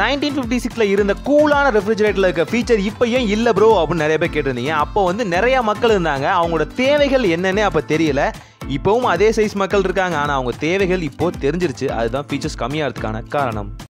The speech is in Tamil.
நைன்டீன் ஃபிஃப்டி சிக்ஸில் இருந்த கூலான ரெஃப்ரிஜரேட்டரில் இருக்க ஃபீச்சர் இப்போ ஏன் இல்லை ப்ரோ அப்படின்னு நிறைய பேர் கேட்டிருந்தீங்க. அப்போ வந்து நிறையா மக்கள் இருந்தாங்க. அவங்களோட தேவைகள் என்னன்னே அப்போ தெரியல. இப்போவும் அதே சைஸ் மக்கள் இருக்காங்க. ஆனால் அவங்க தேவைகள் இப்போது தெரிஞ்சிருச்சு. அதுதான் ஃபீச்சர்ஸ் கம்மியாகிறதுக்கான காரணம்.